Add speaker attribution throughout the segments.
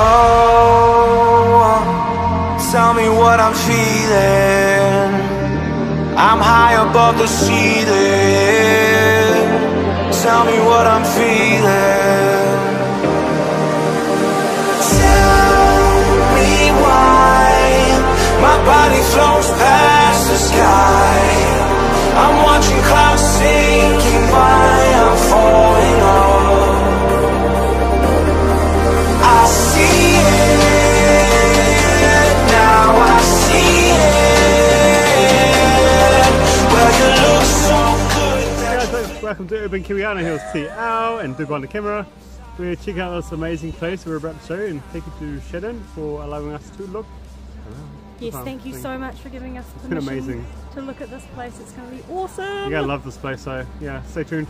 Speaker 1: Oh, tell me what I'm feeling. I'm high above the ceiling. Tell me what I'm feeling. Tell me why my body floats past the sky. I'm watching
Speaker 2: Urban Kiwiana. Here's TL and Duke on the camera. We're checking out this amazing place we're about to show and thank you to Shannon for allowing us to look.
Speaker 3: Yes,
Speaker 2: Wow,
Speaker 3: thank you
Speaker 2: thank
Speaker 3: so much for giving us
Speaker 2: been
Speaker 3: permission
Speaker 2: amazing.
Speaker 3: to look at this place. It's going to be awesome.
Speaker 2: You're gonna love this place, so yeah, stay tuned.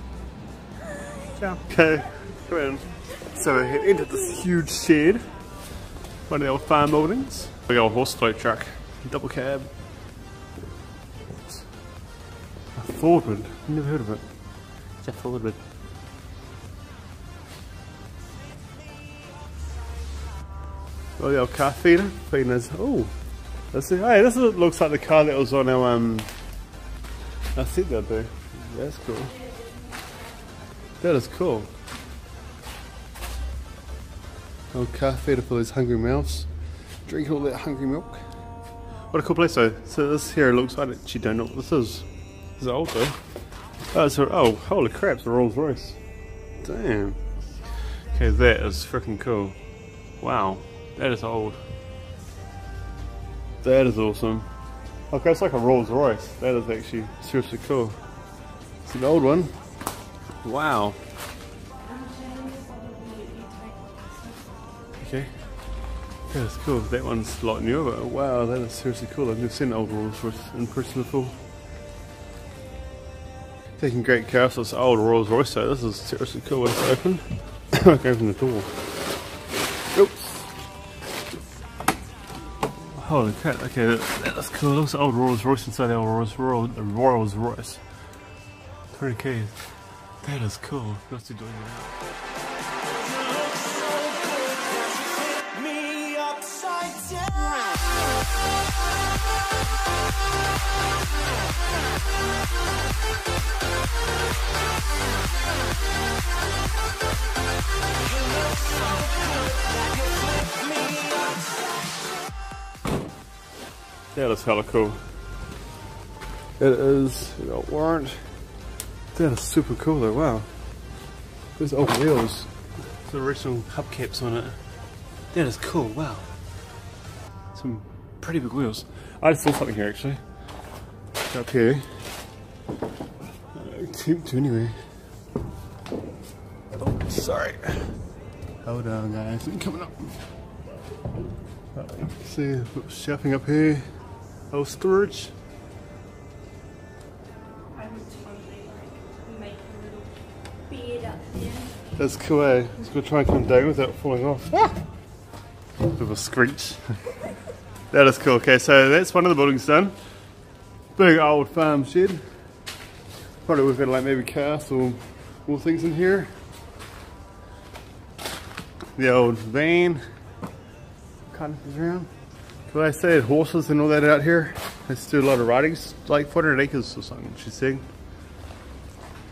Speaker 2: Ciao. Okay, come in. So we head into this huge shed, one of the old farm buildings. Big old horse float truck, double cab. A Fordwood, never heard of it. Oh, the old car feeder, feeding us. Oh, this is, hey, this is, looks like the car that was on our um, I see that do. That's cool. That is cool. Oh, car feeder for those hungry mouths. Drink all that hungry milk. What a cool place though. So this here looks like it. You don't know what this is. Is old though. Oh, a, oh, holy crap, it's a Rolls Royce. Damn. Okay, that is freaking cool. Wow, that is old. That is awesome. Okay, it's like a Rolls Royce. That is actually seriously cool. It's an old one. Wow. Okay. That is cool. That one's a lot newer, but wow, that is seriously cool. I've never seen an old Rolls Royce in person before. Taking great care of this old Rolls Royce, so this is seriously cool. When it's open, I can open the door. Oops. Holy crap, okay, that, that's cool. Looks like old Rolls Royce inside the old Rolls, Rolls, Rolls Royce. 20k. That is cool. What's he doing that?
Speaker 1: Down.
Speaker 2: That is hella cool. It is, you got warrant. That is super cool though, wow. Those old wheels. The original hubcaps on it. That is cool, wow. Some pretty big wheels. I saw something here actually. It's up here. Uh, attempt to anyway. Oh, sorry. Hold on guys, I'm coming up. Can see shelving up here. Oh, storage.
Speaker 3: I would totally like make a little bed up there.
Speaker 2: That's cool, eh? It's gonna try and come down without falling off. Ah! Bit of a screech. that is cool. Okay, so that's one of the buildings done. Big old farm shed. Probably we've got like maybe cars or more things in here. The old van. Kind of is around. Could I say horses and all that out here? Let's do a lot of riding. It's like 400 acres or something, she's saying.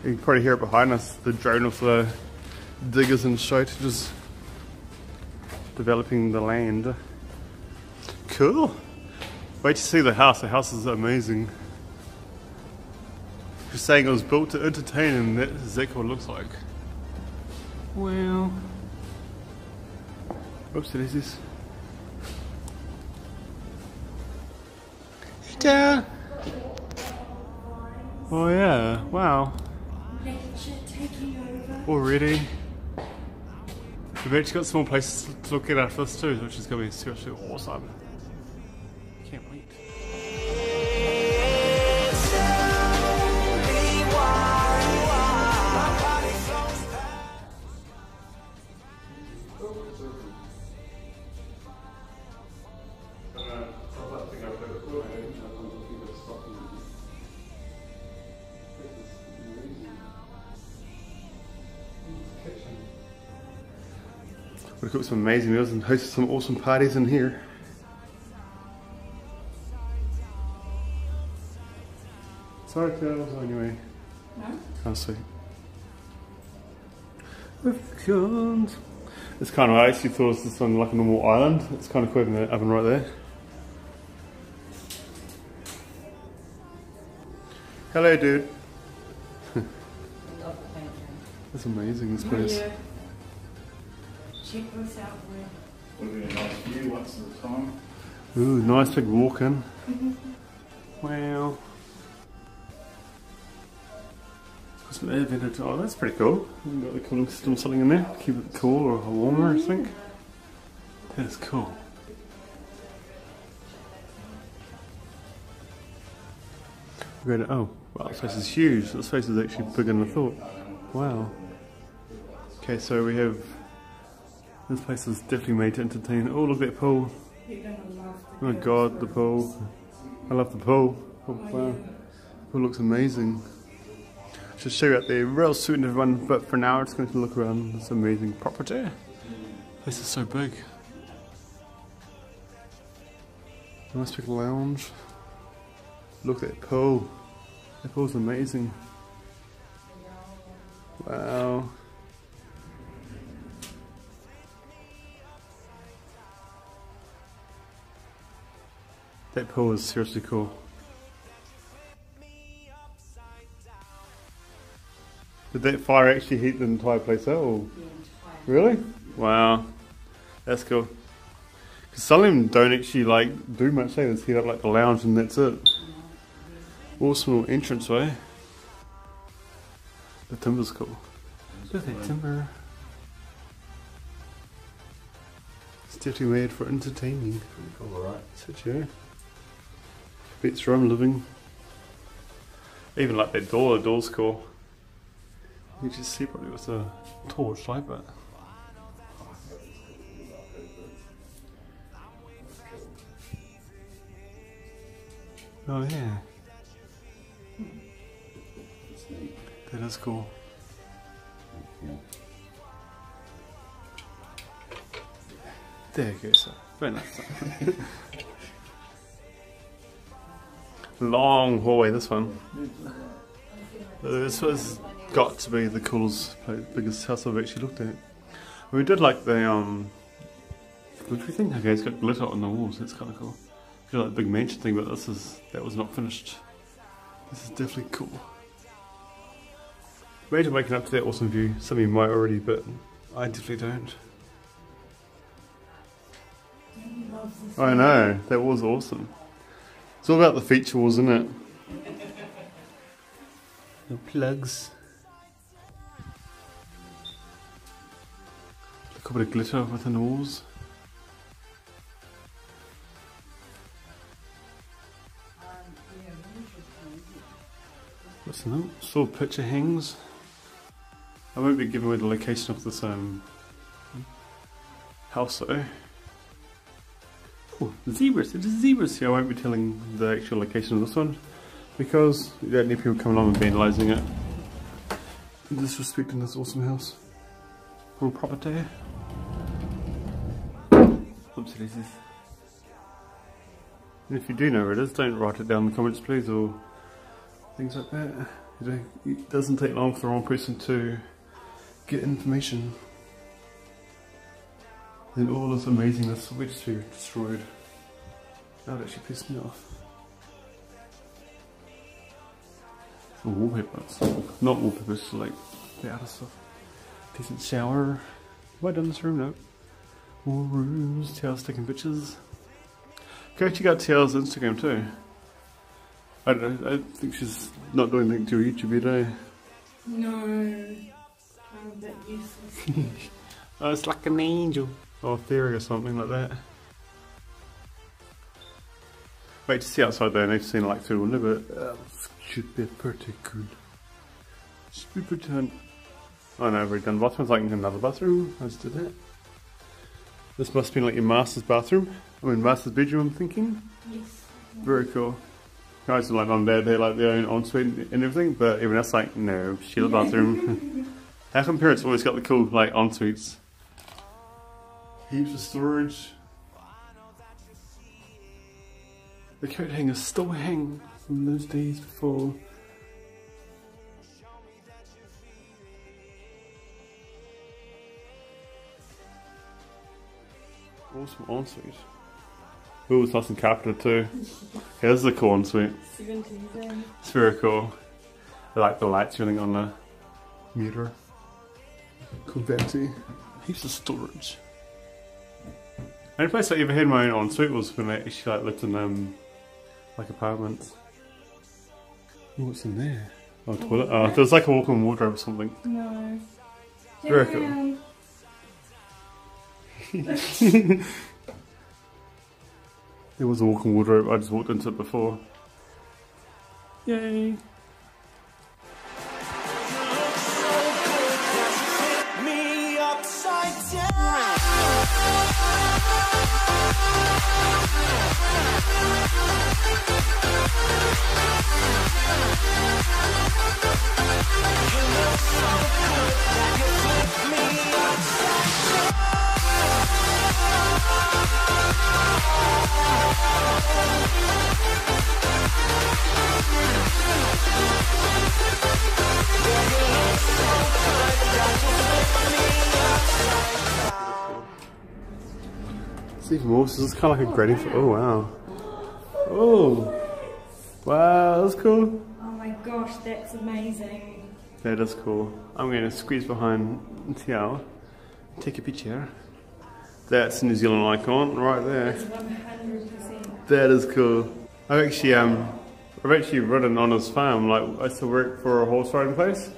Speaker 2: You can probably hear it behind us, the drone of the diggers and shite just developing the land. Cool. Wait to see the house. The house is amazing. Just saying it was built to entertain and that's exactly what it looks like. Well. Oops, it is this. Yeah. Oh yeah, wow. Already. We've actually got some more places to look at after this too, which is going to be seriously awesome. We cooked some amazing meals and hosted some awesome parties in here. Sorry, Tails, on your way.
Speaker 3: No?
Speaker 2: How sweet. Pecans. It's kind of, I actually thought it was just on like a normal island. It's kind of cool having the oven right there. Hello, dude. That's amazing, this place.
Speaker 3: Yeah. Check this out. Where
Speaker 4: Would be a nice view once at a time.
Speaker 2: Ooh, nice big walk in. wow. Got some air vented. Oh, that's pretty cool. We've got the cooling system something in there. Keep it cool or warmer, I think. That's cool. We're going to, oh, wow, this place is huge. This place is actually bigger than I thought. Wow. Okay, so we have. This place is definitely made to entertain. Oh, look at that pool. Oh my god, the pool. I love the pool. Oh, wow. The pool looks amazing. Just show you out there real soon everyone, but for now it's going to look around this amazing property. This is so big. Nice big lounge. Look at that pool. That pool's amazing. Wow. That pool is seriously cool. Did that fire actually heat the entire place out? Or? Really? Wow. That's cool. Because some of them don't actually like do much. They just heat up like the lounge and that's it. Awesome little entranceway. Eh? The timber's cool. Look at that timber. It's definitely made for entertaining.
Speaker 4: Pretty cool, alright.
Speaker 2: Such a beats where I'm living. Even like that door, the door's cool. You just see probably with a torch like that. Oh yeah, that is cool. There you go, sir. Very nice. Long hallway, this one. This was got to be the coolest, biggest house I've actually looked at. We did like the um, glittery think? Okay, it's got glitter on the walls. That's kind of cool. Feel like big mansion thing, but this is that was not finished. This is definitely cool. Imagine waking up to that awesome view. Some of you might already, but I definitely don't. I know that was awesome. It's all about the feature walls, isn't it? No plugs. Look a bit of glitter within the walls. What's the note? Saw picture hangs. I won't be giving away the location of this um, house though. Oh, zebras. It is zebras here. I won't be telling the actual location of this one because you don't need people coming along and vandalising it. And disrespecting this awesome house. Little property. Oops, it is. And if you do know where it is, don't write it down in the comments please or things like that. It doesn't take long for the wrong person to get information. Then all this amazingness which be destroyed. That actually pissed me off. Some wallpaper, stuff. not wallpaper, just like the other stuff. Decent shower. Have I done this room? No. More rooms. Tails taking pictures. Go check out Tails' Instagram too. I don't know, I think she's not doing anything to YouTube eh?
Speaker 3: No. I'm a bit useless.
Speaker 2: Oh, it's like an angel. Or theory or something like that. Wait to see outside there, and I've seen it like through the window, but uh, this should be pretty good. Should be pretty good. Oh no, I've already done bathrooms like in another bathroom. I just did that. This must be like your master's bathroom. I mean, master's bedroom, I'm thinking.
Speaker 3: yes.
Speaker 2: Very cool. Guys are like mum and dad, they have like their own ensuite and everything, but everyone else like, no, share the bathroom. How come parents always got the cool like en suites? Heaps of storage. The coat hangers still hang from those days before. Awesome ensuite. Ooh, it's nice and carpeted too. Here's the cool ensuite.
Speaker 3: 70s?
Speaker 2: It's very cool. I like the lights running on the mirror. Cool vanity. Heaps of storage. Only place I ever had my own ensuite was when I actually like lived in um like apartments. Ooh, what's in there? Oh, toilet. Oh, there's like a walk-in wardrobe or something.
Speaker 3: No.
Speaker 2: Very cool. There was a walk-in wardrobe. I just walked into it before. Yay!
Speaker 1: me upside down. You So
Speaker 2: this is kind of like a granny. F- oh wow! Oh wow! That's cool.
Speaker 3: Oh my gosh, that's amazing.
Speaker 2: That is cool. I'm going to squeeze behind Tiao, take a picture. That's New Zealand icon right there.
Speaker 3: It's 100%.
Speaker 2: That is cool. I've actually um, I've actually ridden on his farm. Like I used to work for a horse riding place,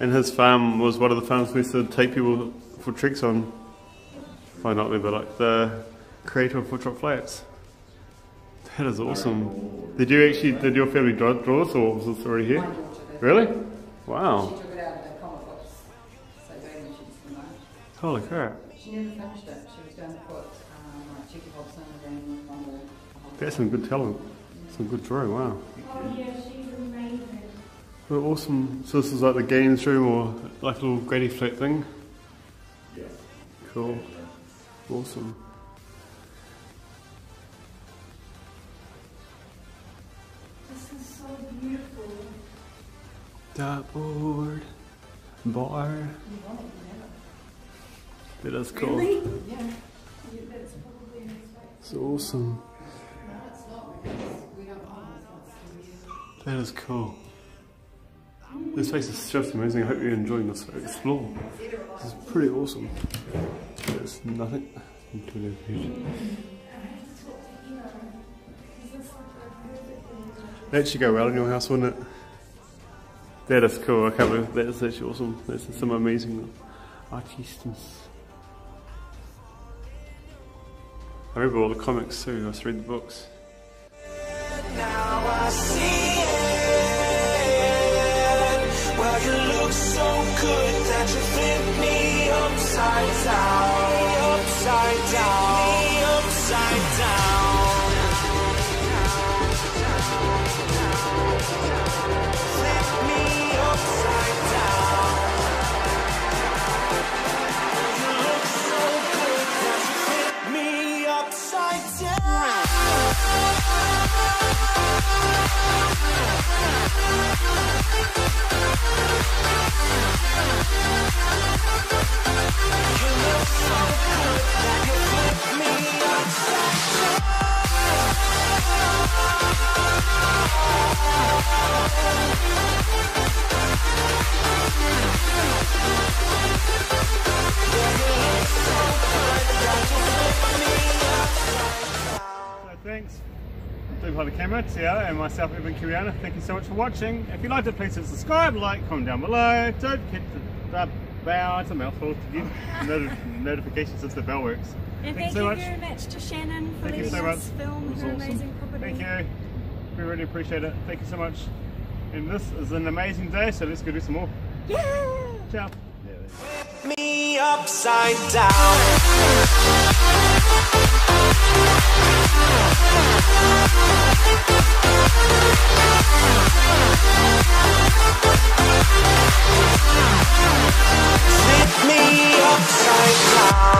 Speaker 2: and his farm was one of the farms we used to take people for tricks on. Probably not but like the creator of Footrot Flats. That is awesome. Did you actually did your family draw, draw this, or was this already here? Really? Wow.
Speaker 5: She took it out of the comic books, so baby she's the most.
Speaker 2: Holy crap.
Speaker 5: She never finished it. She was going to put um, like Cheeky Hobson and Rumble.
Speaker 2: That's some good talent. Some good drawing. Wow.
Speaker 3: Oh yeah, she's amazing.
Speaker 2: Well, awesome. So this is like the games room or like a little granny flat thing?
Speaker 4: Yeah.
Speaker 2: Cool. Awesome. Dartboard. Bar.
Speaker 5: You want
Speaker 2: That is cool.
Speaker 3: Really?
Speaker 5: Yeah.
Speaker 3: Yeah, that's probably in his face.
Speaker 2: It's awesome.
Speaker 5: No, it's not because we don't own this one.
Speaker 2: That is cool. This place is just amazing. I hope you're enjoying this explore. This is pretty awesome. There's nothing. Included here.
Speaker 3: I to talk to Hero. Because this is like a perfect thing.
Speaker 2: That should go well in your house, wouldn't it? That is cool. I can't believe that is actually awesome. That's some amazing artistes. I remember all the comics too. I used to read the books.
Speaker 1: Well, you look so good that you flip me upside down,
Speaker 2: the camera, Tia and myself, Urban Kiwiana. Thank you so much for watching. If you liked it, please hit subscribe, like, comment down below. Don't forget to the bell, it's a mouthful, to get noti- notifications if the bell works.
Speaker 3: And
Speaker 2: Thank
Speaker 3: thank,
Speaker 2: you so
Speaker 3: you
Speaker 2: much.
Speaker 3: very much to Shannon for
Speaker 2: Thank you
Speaker 3: letting
Speaker 2: so
Speaker 3: us
Speaker 2: much.
Speaker 3: film her
Speaker 2: awesome.
Speaker 3: amazing property.
Speaker 2: Thank you. We really appreciate it. Thank you so much. And this is an amazing day, so let's go do some more.
Speaker 3: Yeah!
Speaker 2: Ciao.
Speaker 1: me upside down upside down.